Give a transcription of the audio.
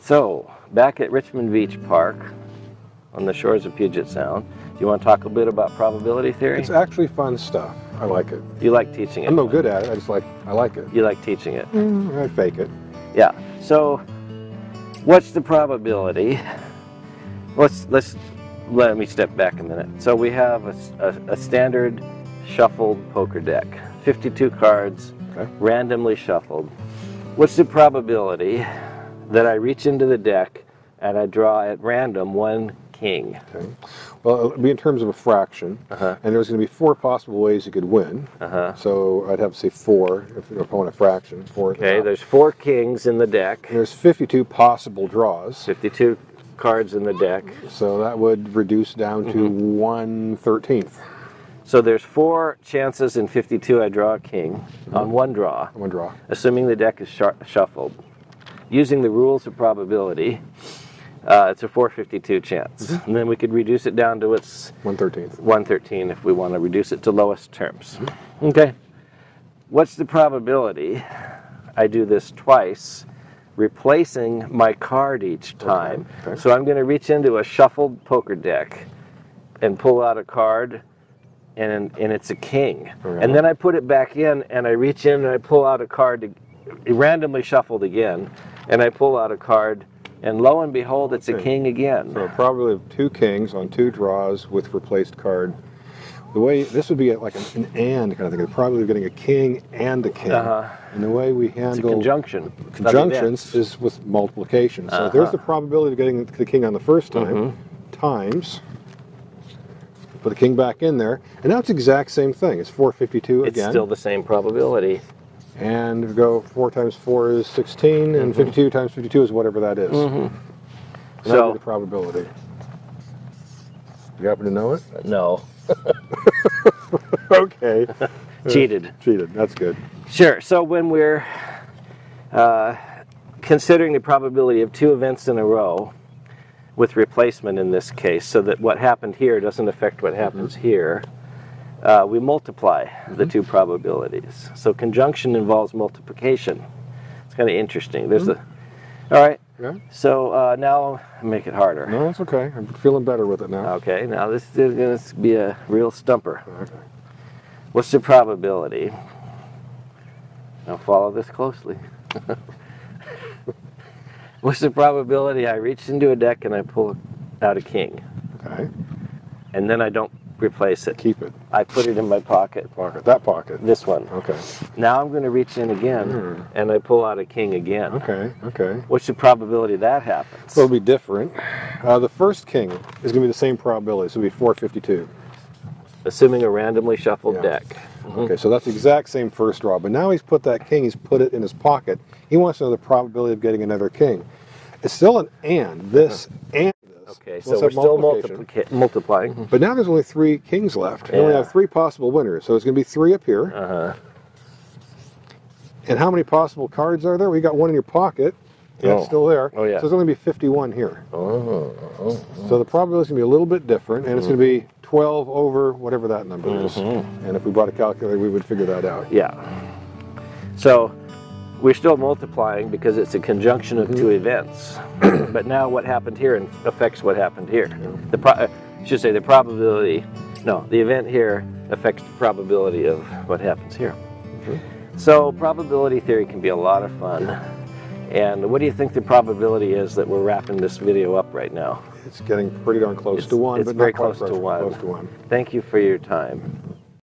So, back at Richmond Beach Park on the shores of Puget Sound, do you want to talk a bit about probability theory? It's actually fun stuff. I like it. You like teaching it? I'm no good at it. I just like, I like it. You like teaching it? Mm-hmm. I fake it. Yeah. So, what's the probability? Let's let's let me step back a minute. So we have a, a, a standard shuffled poker deck, 52 cards, Okay. randomly shuffled. What's the probability that I reach into the deck and I draw at random one king? Okay. Well, it'll be in terms of a fraction, Uh-huh. and there's going to be four possible ways you could win. Uh-huh. So I'd have to say four if, want a fraction. Four. at the Okay, there's four kings in the deck, And there's 52 possible draws, 52 cards in the deck. so that would reduce down to Mm-hmm. one thirteenth. So there's four chances in 52 I draw a king on one draw. One draw. assuming the deck is shar- shuffled. Using the rules of probability, uh, it's a 452 chance. And then we could reduce it down to its One thirteenth. 113 if we want to reduce it to lowest terms. Okay. What's the probability I do this twice, replacing my card each time? okay. So I'm going to reach into a shuffled poker deck and pull out a card, and, and it's a king. Okay. And then I put it back in, and I reach in and I pull out a card, to, randomly shuffled again, and I pull out a card, and lo and behold, it's a king again. So of two kings on two draws with replaced card. The way this would be like an, an and kind of thing. The probability of getting a king and a king. Uh-huh. And the way we handle conjunction. conjunctions is with multiplication. So Uh-huh. there's the probability of getting the king on the first time Mhm. times. Put the king back in there, and now it's the exact same thing. It's 452 It's again. It's still the same probability. And go four times four is 16, and mm-hmm. 52 times 52 is whatever that is. Mm-hmm. And that So- the probability. You happen to know it? No. okay. Cheated. Cheated. That's good. Sure. So when we're uh, considering the probability of two events in a row, with replacement in this case, so that what happened here doesn't affect what happens mm-hmm. here, uh, we multiply the two probabilities. So conjunction involves multiplication. It's kind of interesting. There's a. All right. Yeah. So uh, now make it harder. No, it's okay. I'm feeling better with it now. Okay. Now this is going to be a real stumper. Okay. What's the probability? Now follow this closely. What's the probability I reach into a deck and I pull out a king, Okay. and then I don't replace it? Keep it. I put it in my pocket, Pocket. That pocket. this one. Okay. Now I'm going to reach in again, Hmm. and I pull out a king again. Okay. Okay. What's the probability that happens? It'll be different. Uh, the first king is going to be the same probability, so it'll be 452. Assuming a randomly shuffled Yeah. deck. Okay, so that's the exact same first draw. But now he's put that king, he's put it in his pocket. He wants to know the probability of getting another king. It's still an and, this and this. Okay, So so we're still multiplica- multiplying. But now there's only three kings left. We only have three possible winners. So it's going to be three up here. Uh huh. And how many possible cards are there? We got one in your pocket. Yeah, it's Oh. still there. Oh, yeah. So there's only going to be 51 here. Oh, oh, So the probability is going to be a little bit different, and it's going to be 12 over whatever that number is. Mm-hmm. And if we brought a calculator, we would figure that out. Yeah. So we're still multiplying because it's a conjunction of two mm-hmm. events. but now what happened here affects what happened here. Mm-hmm. The pro- uh, I should say the probability. No, the event here affects the probability of what happens here. Mm-hmm. So probability theory can be a lot of fun. And what do you think the probability is that we're wrapping this video up right now? It's getting pretty darn close It's- to one, it's but very not quite close to one. Close to one. Thank you for your time.